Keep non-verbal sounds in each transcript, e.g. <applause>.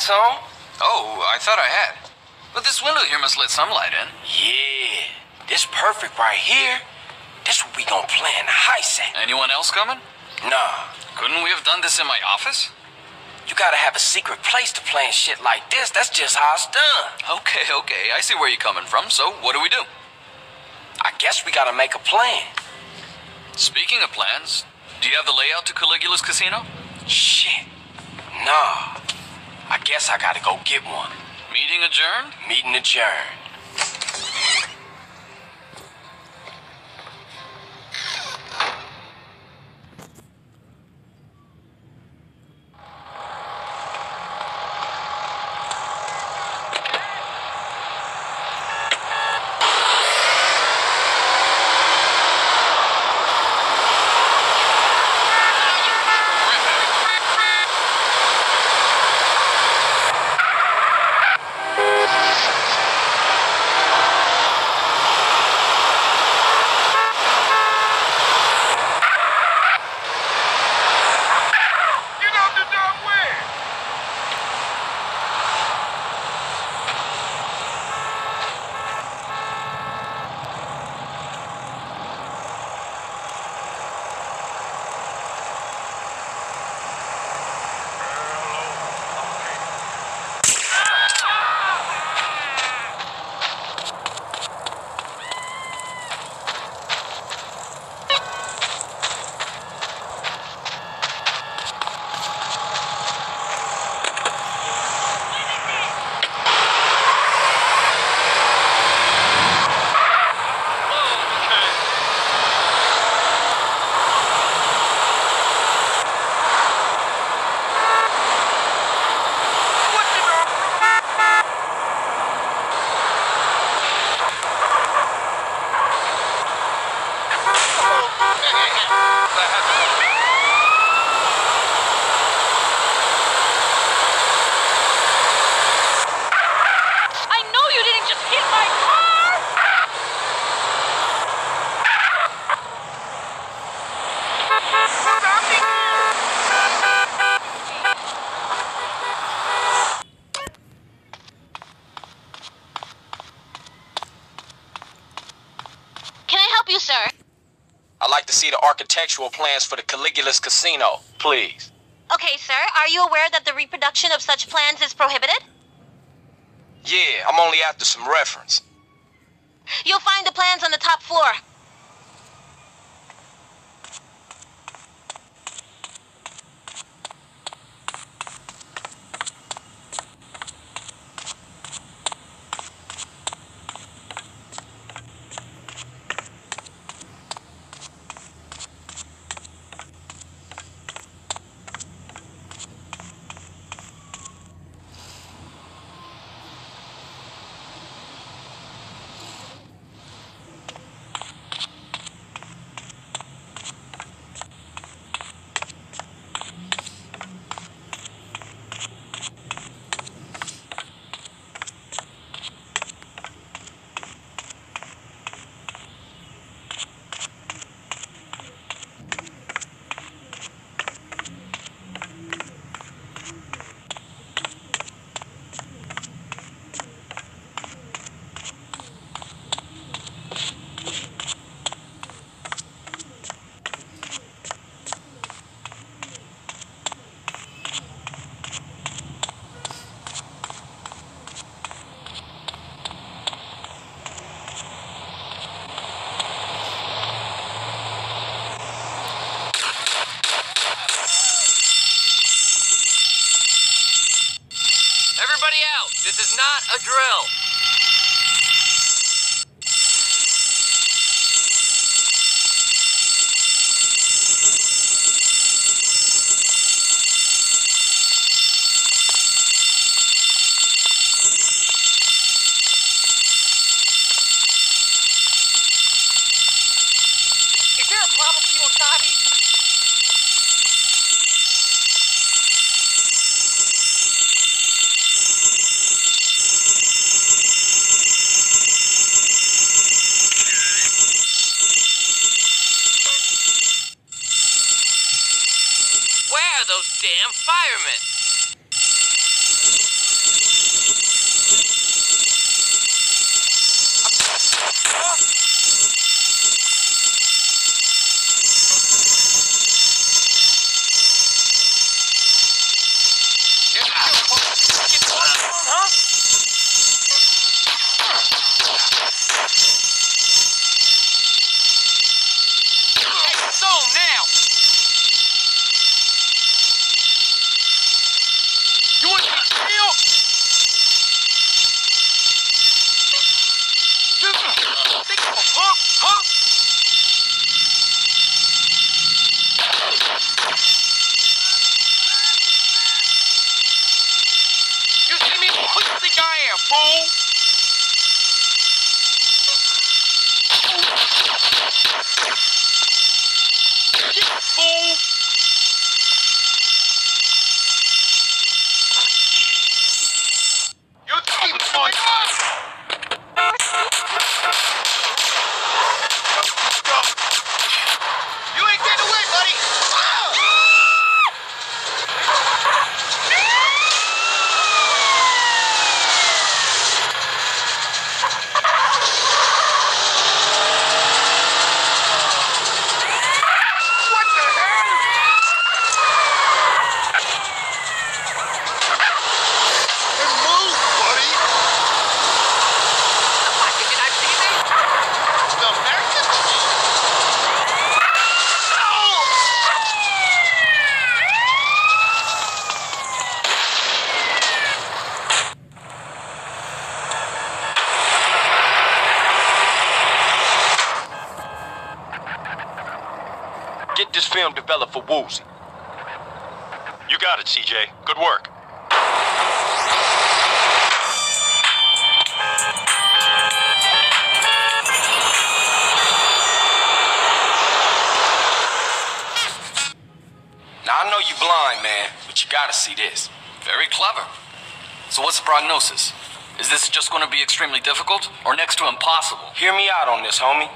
lights on. Oh, I thought I had. But this window here must let some light in. Yeah, this perfect right here. This what we gonna plan the heist at. Anyone else coming? Nah, Couldn't we have done this in my office? you gotta have a secret place to plan shit like this. That's just how it's done. Okay, okay. I see where you're coming from. So, what do we do? I guess we gotta make a plan. Speaking of plans, do you have the layout to Caligula's casino? Shit. Nah. I guess I gotta go get one. Meeting adjourned? Meeting adjourned. Architectural plans for the Caligula's casino, please. Okay, sir. Are you aware that the reproduction of such plans is prohibited? Yeah, I'm only after some reference. This film developed for Woozie. You got it, CJ. Good work. Now I know you're blind, man, but you gotta see this. Very clever. So what's the prognosis? Is this just going to be extremely difficult or next to impossible? Hear me out on this, homie.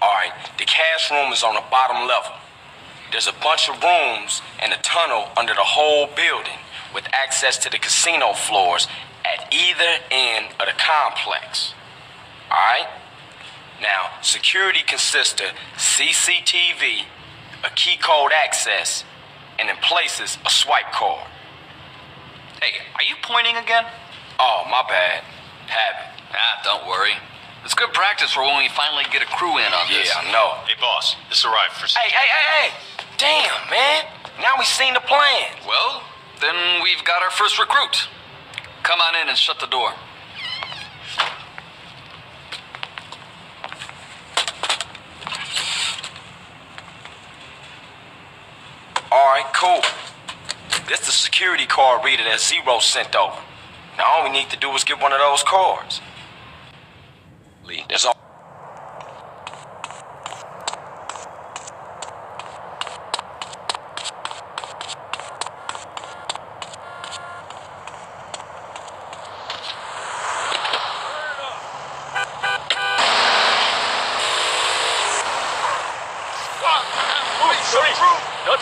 Alright, the cash room is on the bottom level. There's a bunch of rooms and a tunnel under the whole building with access to the casino floors at either end of the complex. Alright? Now, security consists of CCTV, a key code access, and in places a swipe card. Hey, are you pointing again? Oh, my bad. Habit. Ah, don't worry. It's good practice for when we finally get a crew in on this. Yeah, I know. Hey, boss. This arrived for Hey, hey, hey, hey! Damn, man! Now we've seen the plan. Well, then we've got our first recruit. Come on in and shut the door. Alright, cool. This the security card reader that Zero sent over. Now all we need to do is get one of those cards. Lee, that's all. Sorry, not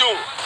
Abidjan.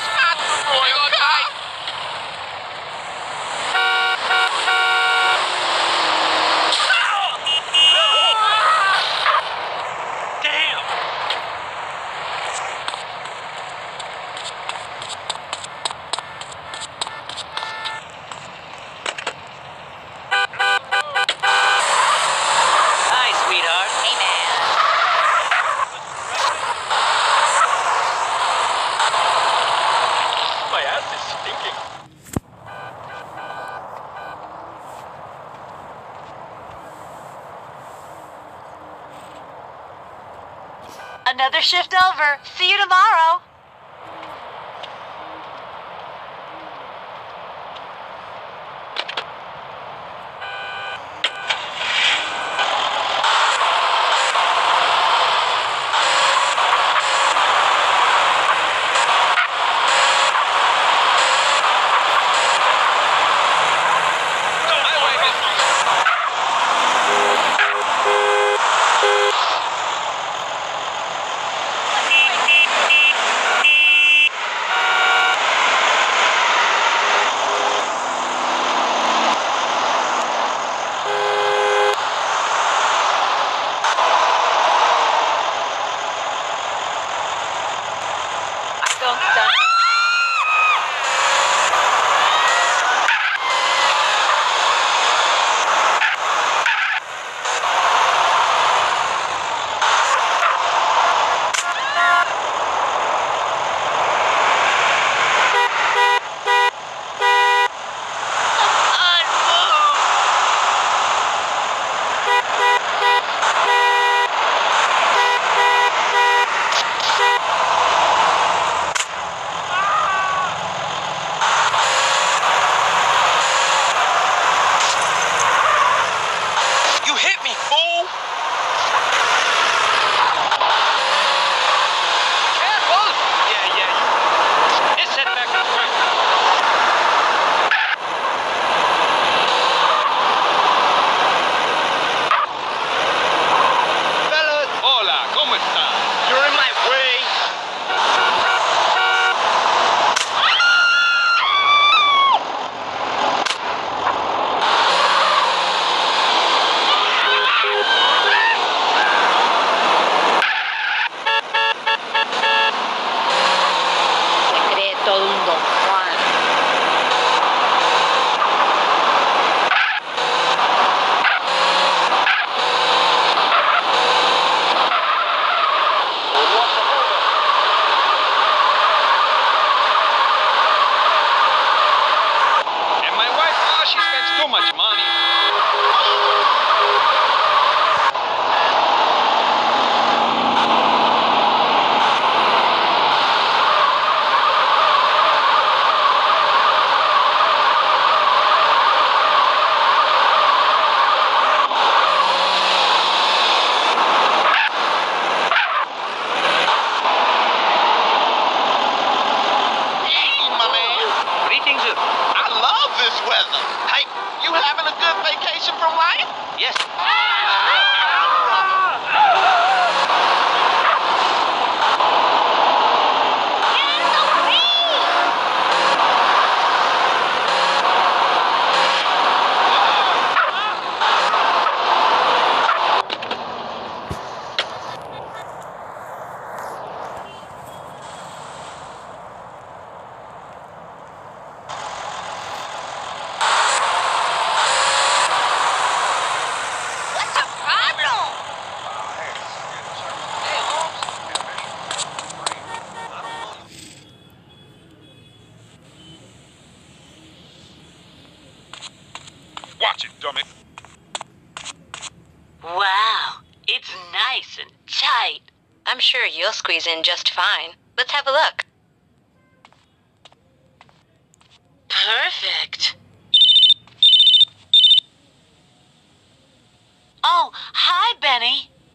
shift over. See you tomorrow.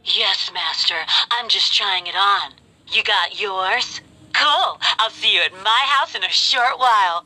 Yes, Master. I'm just trying it on. You got yours? Cool. I'll see you at my house in a short while.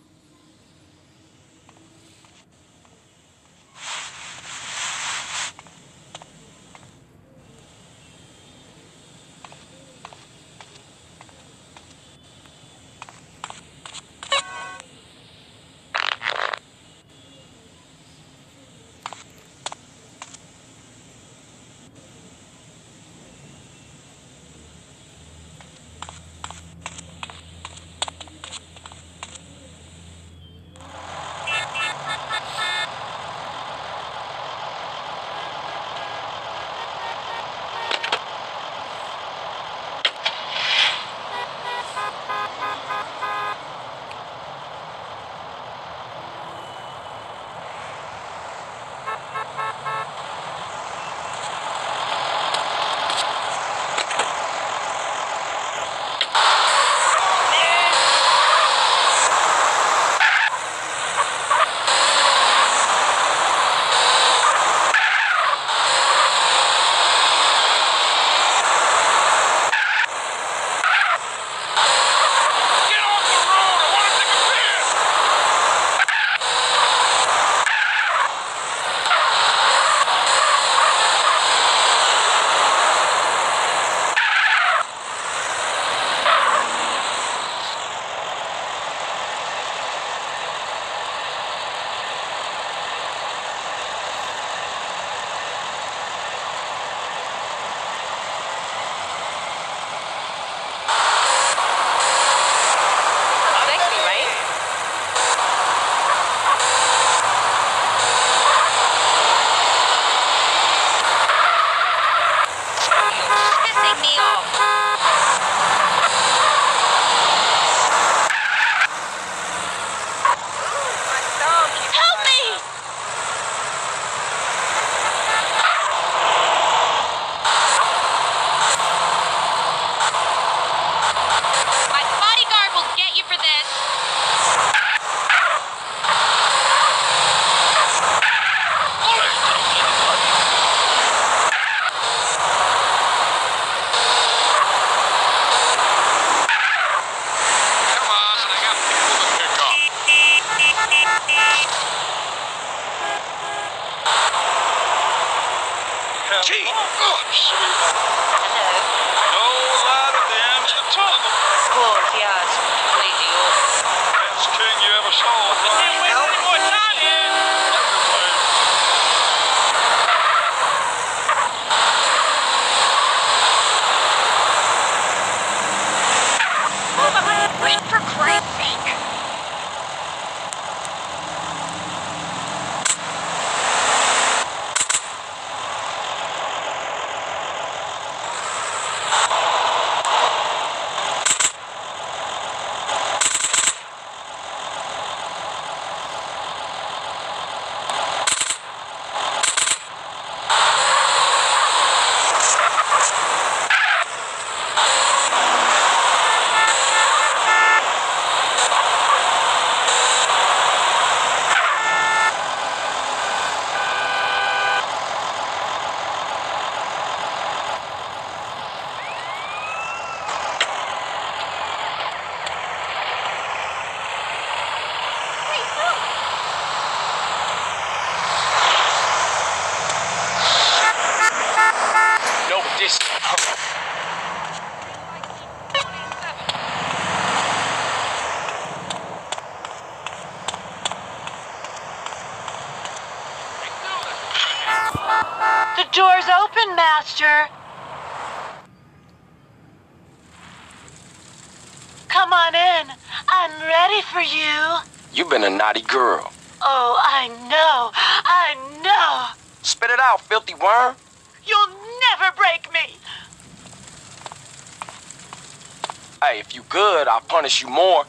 Punish you more.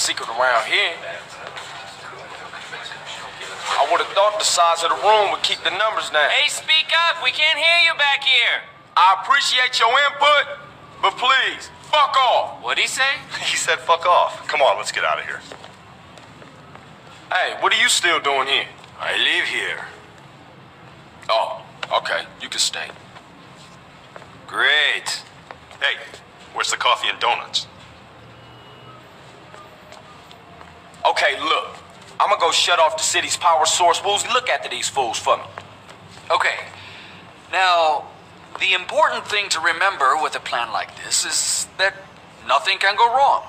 Secret around here. I would have thought the size of the room would keep the numbers down. Hey, speak up. We can't hear you back here. I appreciate your input, but please, fuck off. <laughs> What'd he say? He said fuck off. Come on, let's get out of here. Hey, what are you still doing here? I live here. Oh, okay, you can stay. Great. Hey, where's the coffee and donuts? Okay, look, I'm gonna go shut off the city's power source. Woozie, look after these fools for me. Okay. Now, the important thing to remember with a plan like this is that nothing can go wrong.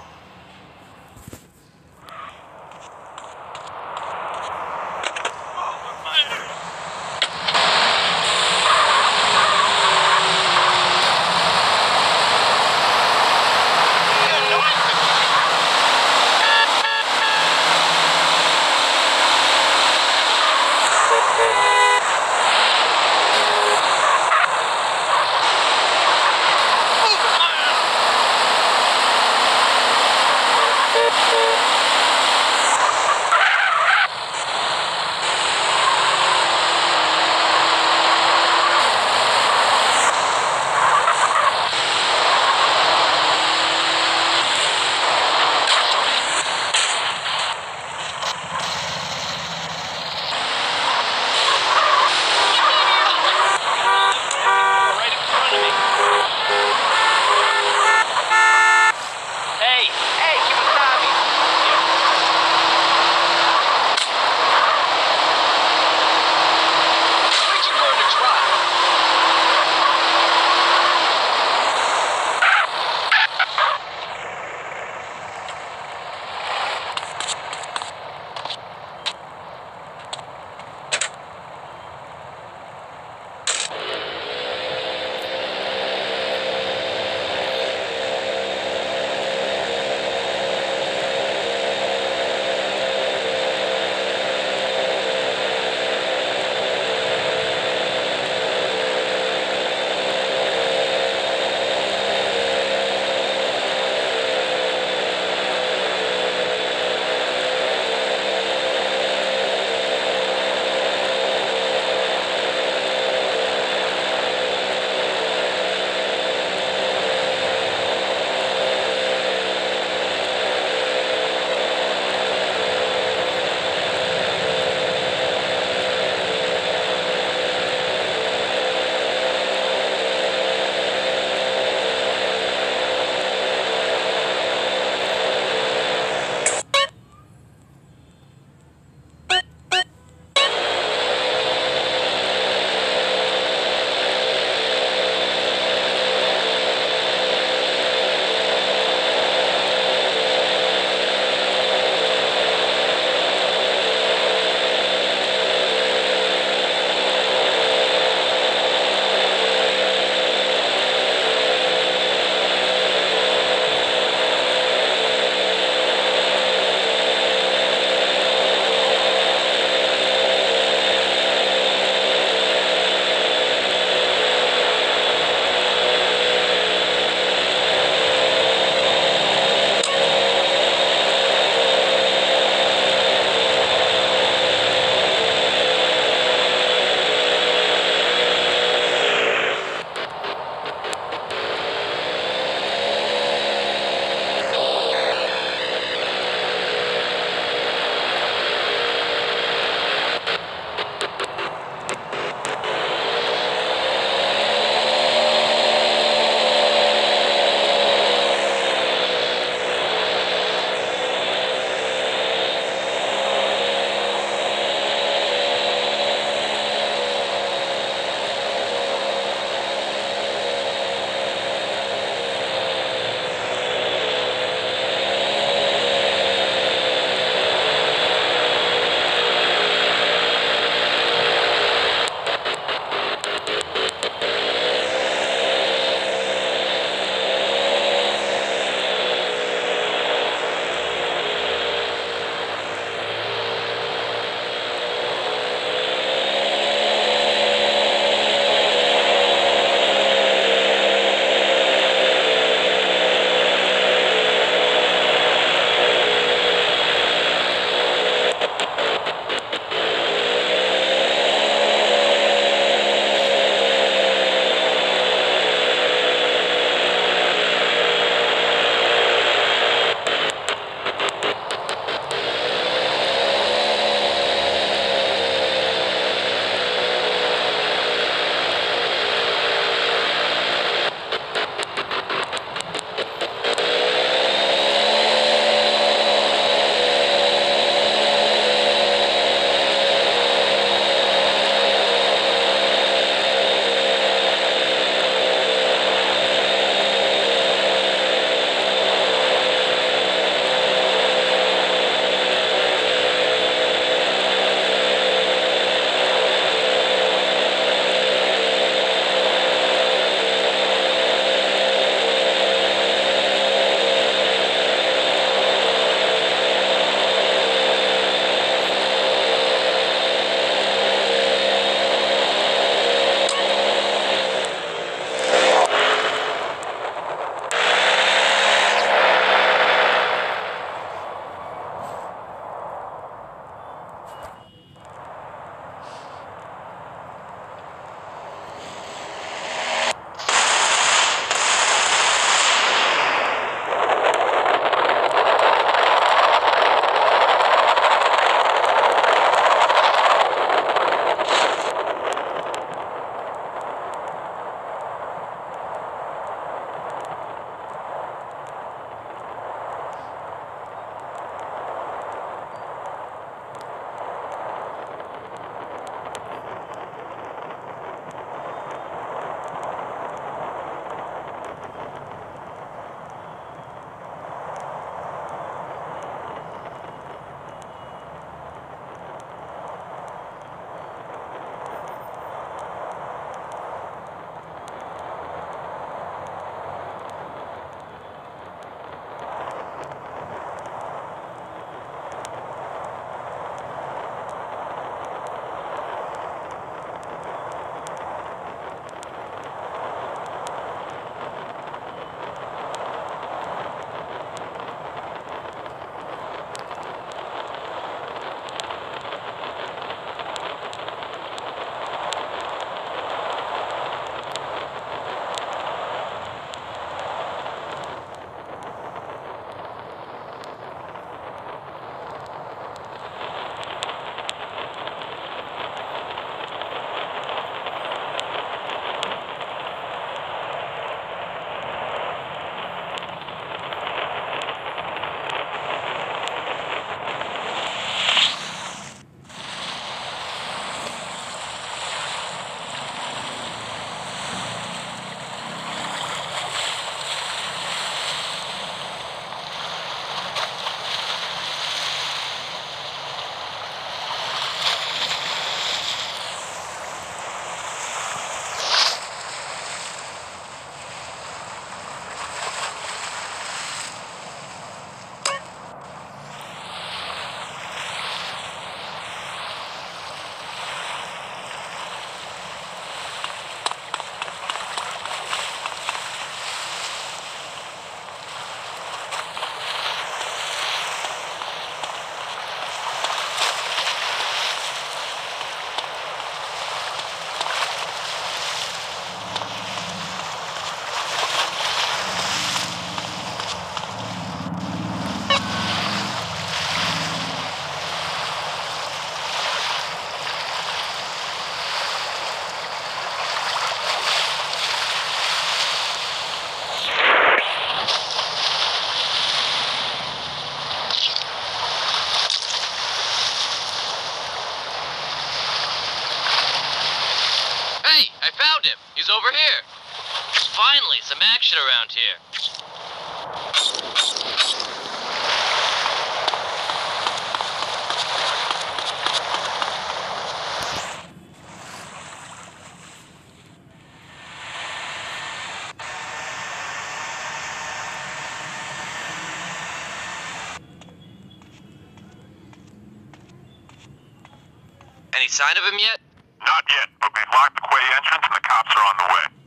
Sign of him yet? Not yet, but we've locked the quay entrance and the cops are on the way.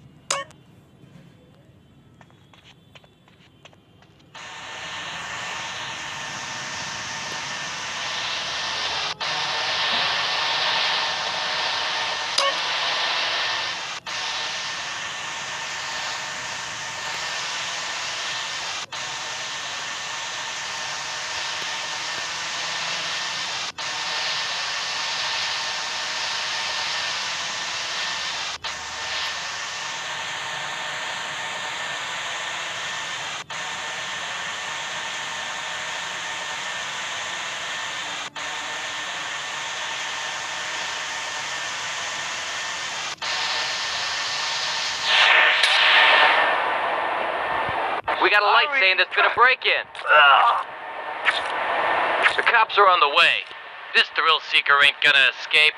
We got a light saying there's been break-in. The cops are on the way. This thrill seeker ain't gonna escape.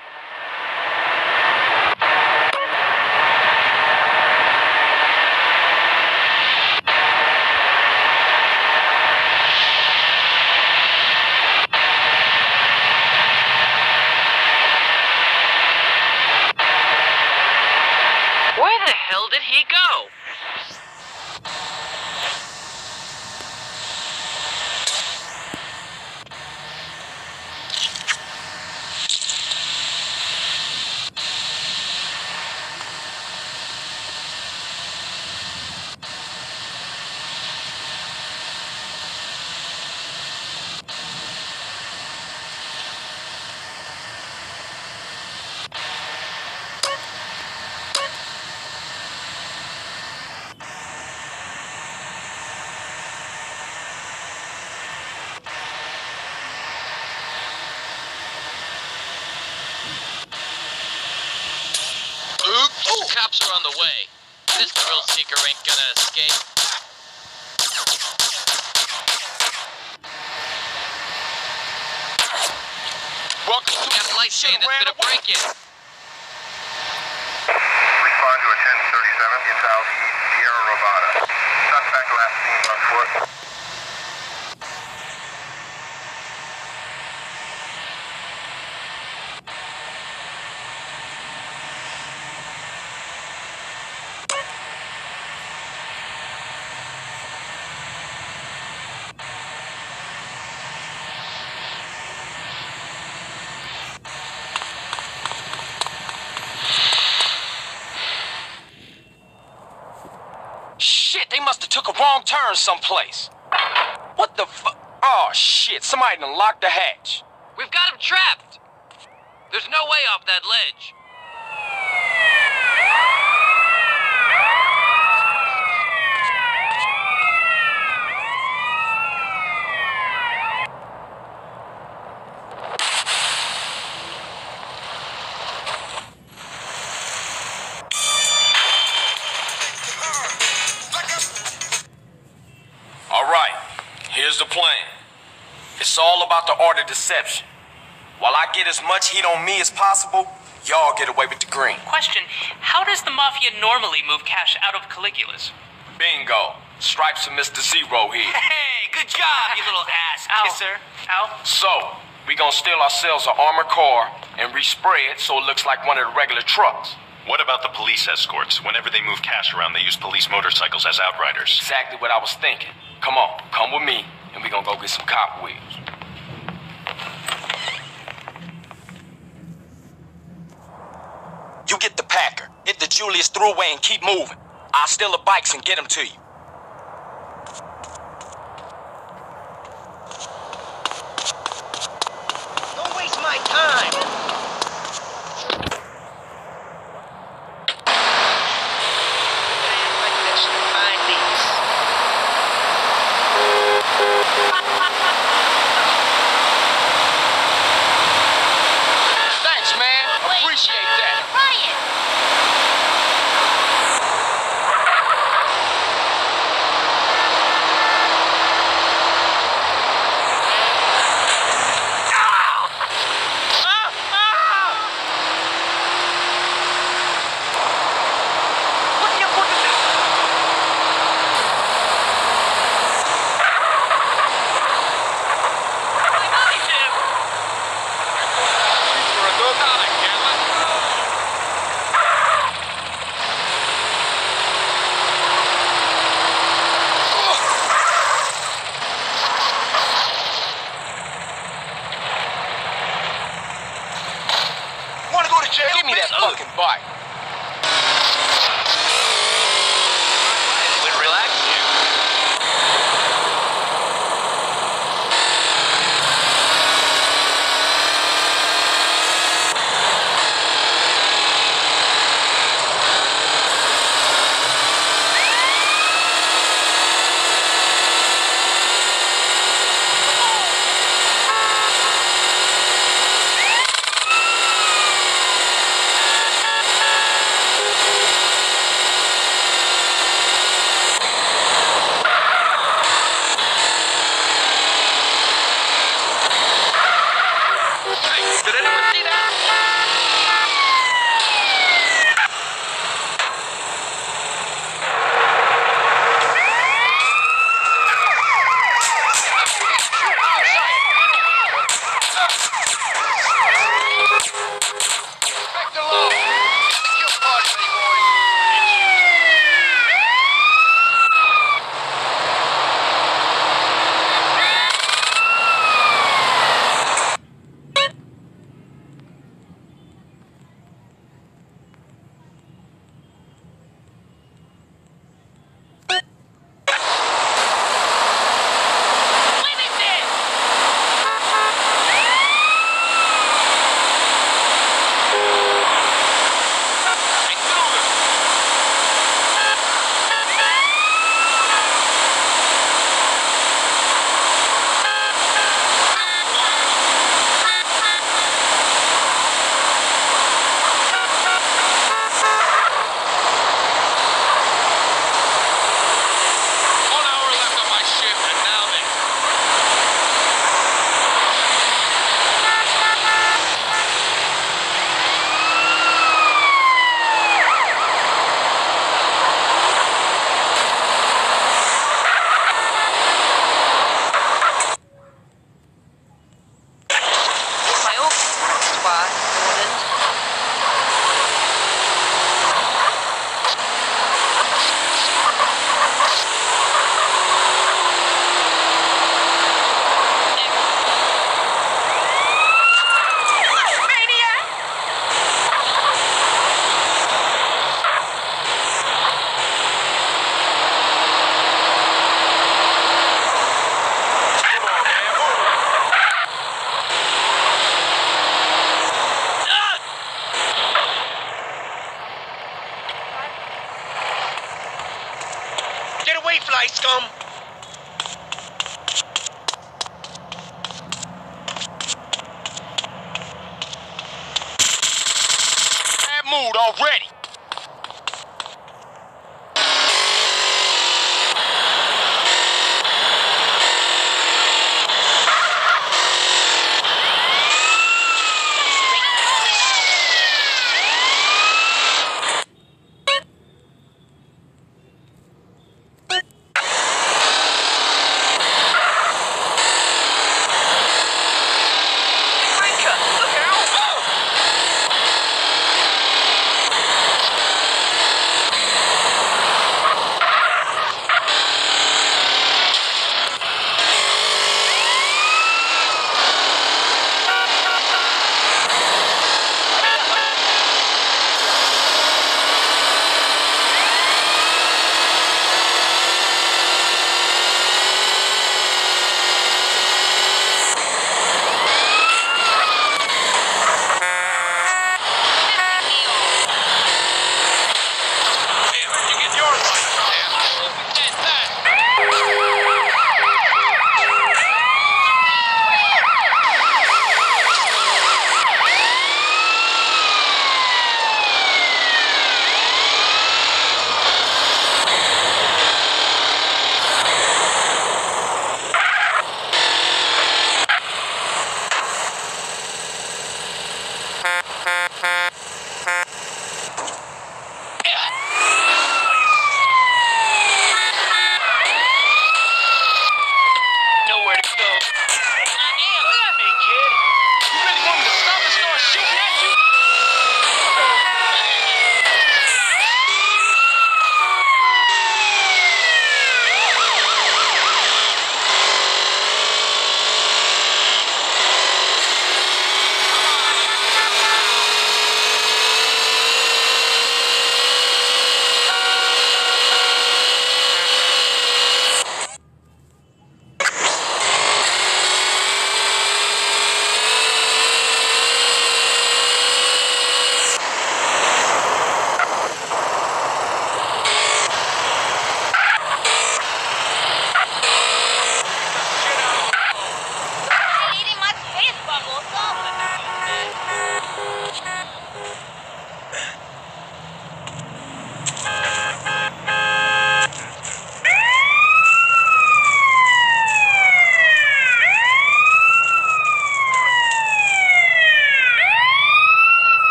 Where the hell did he go? Oops. Cops are on the way. This thrill seeker ain't gonna escape. Welcome to Got a light saying there's been a break-in. Respond to a 1037 in southeast Sierra Robada. Suspect last seen on foot. Shit, they must have took a wrong turn someplace. What the fu- Oh shit, somebody done locked the hatch. We've got him trapped. There's no way off that ledge. Art deception. While I get as much heat on me as possible, y'all get away with the green. Question How does the Mafia normally move cash out of Caligula's? Bingo. Stripes and Mr. Zero here. <laughs> Hey, good job, you little ass kisser. Ow. So, we gonna steal ourselves an armored car and respray it so it looks like one of the regular trucks. What about the police escorts? Whenever they move cash around, they use police motorcycles as outriders. Exactly what I was thinking. Come on, come with me, and we gonna go get some cop wheels. You get the Packer, hit the Julius Thruway and keep moving. I'll steal the bikes and get them to you.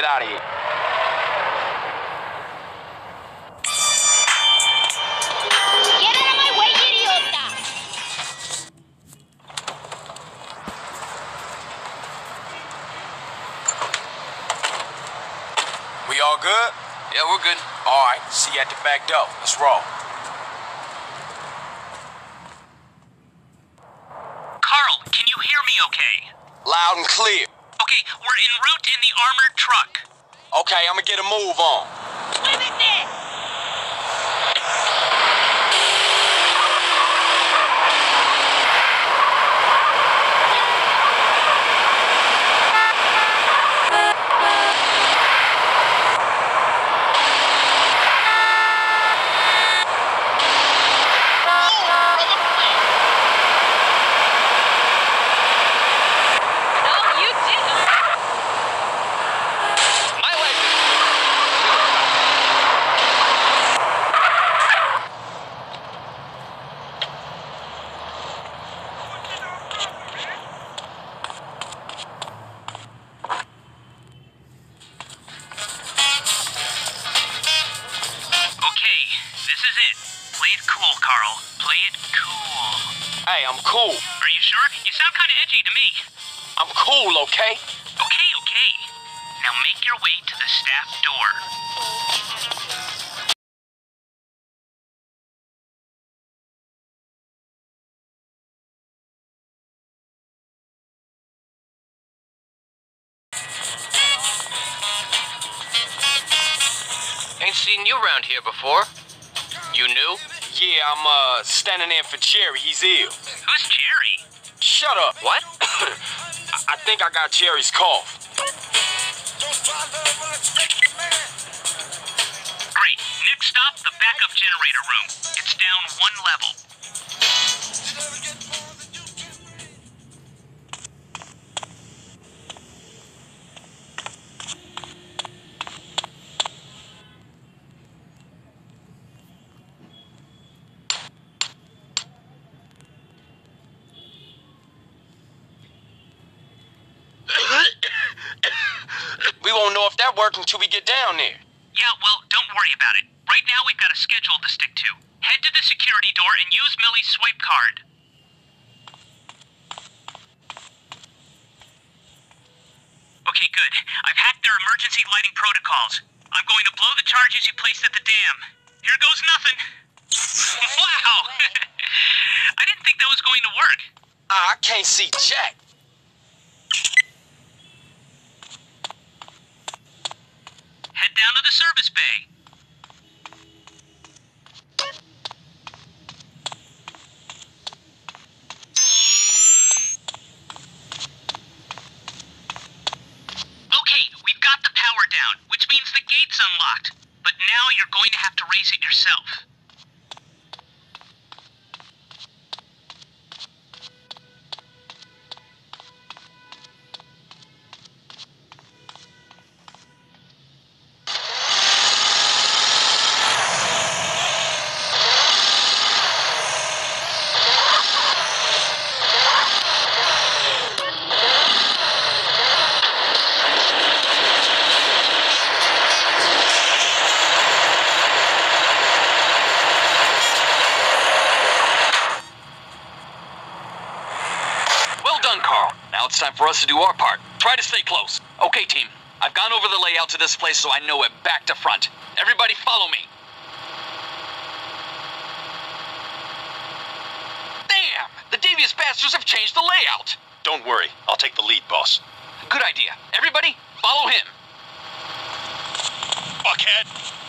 Get out of here. Get out of my way, idiota! We all good? Yeah, we're good. All right, see you at the back door. Let's roll. Carl, can you hear me okay? Loud and clear. Okay, we're en route in the armored truck. Okay, I'm gonna get a move on. I'm uh standing in for Jerry. He's ill. Who's Jerry? Shut up. What? <coughs> I I think I got Jerry's cough. Great. Next stop, the backup generator room. It's down one level. Until we get down there. Yeah, well, don't worry about it. Right now, we've got a schedule to stick to. Head to the security door and use Millie's swipe card. Okay, good. I've hacked their emergency lighting protocols. I'm going to blow the charges you placed at the dam. Here goes nothing. <laughs> wow! <laughs> I didn't think that was going to work. Ah, I can't see Jack. Head down to the service bay. Okay, we've got the power down, which means the gate's unlocked. But now you're going to have to raise it yourself. Us to do our part. Try to stay close. Okay, team. I've gone over the layout to this place so I know it back to front. Everybody follow me. Damn! The devious bastards have changed the layout. Don't worry, I'll take the lead, boss. Good idea. Everybody, follow him. Buckhead!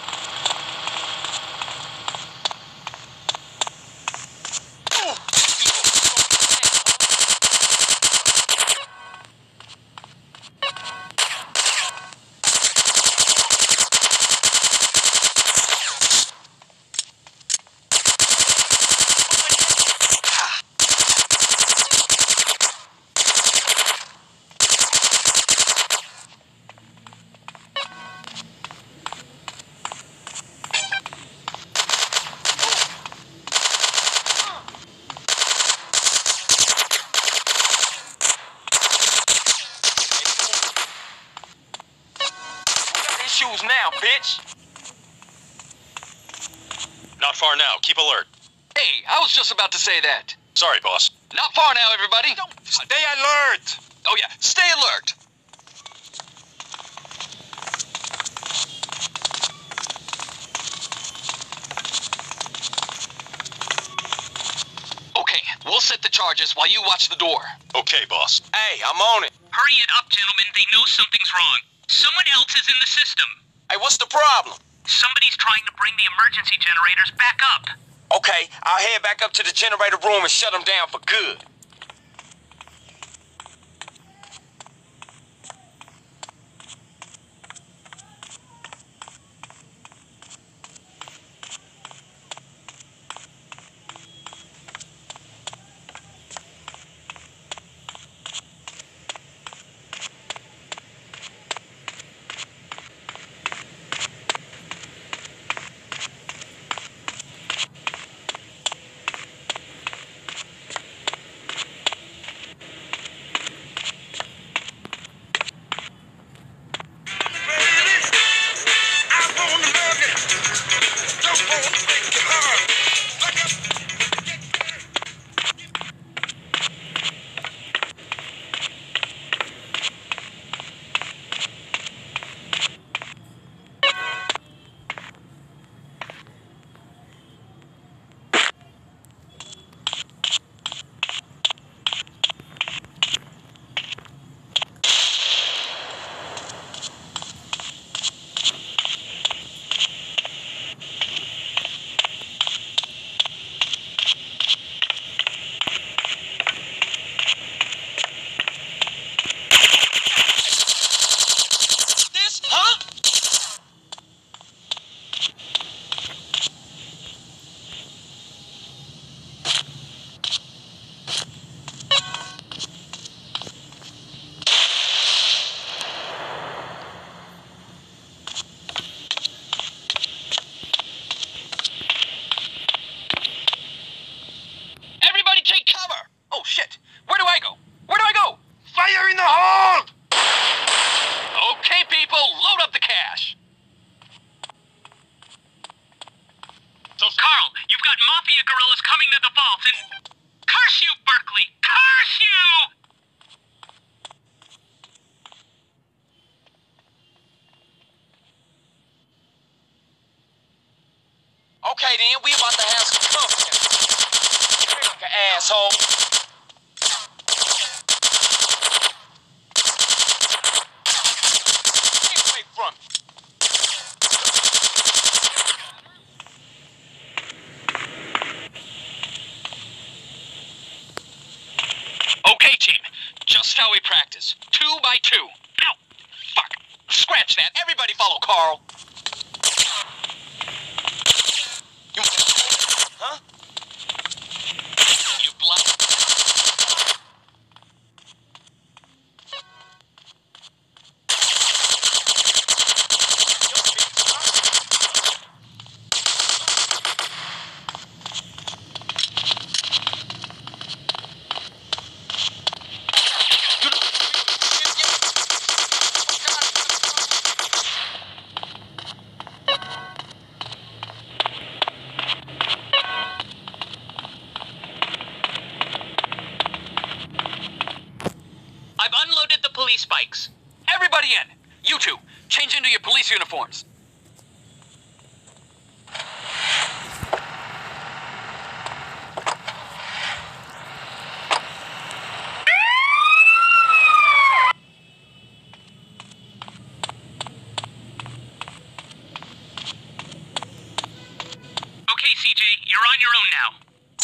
Keep alert. Hey, I was just about to say that. Sorry, boss. Not far now, everybody. Stay alert! Oh yeah, stay alert. Okay, we'll set the charges while you watch the door. Okay, boss. Hey, I'm on it. Hurry it up, gentlemen. They know something's wrong. Someone else is in the system. Hey, what's the problem? Somebody's trying to bring the emergency generators back up. Okay, I'll head back up to the generator room and shut them down for good.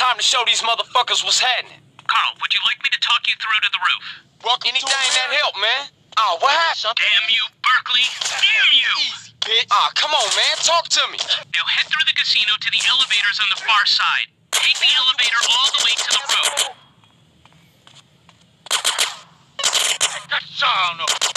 Time to show these motherfuckers what's happening. Carl, would you like me to talk you through to the roof? Welcome Anything that help, man. Oh, what happened? Damn you, Berkley! Damn you! Bitch. Ah, come on, man. Talk to me. Now head through the casino to the elevators on the far side. Take the elevator all the way to the roof. You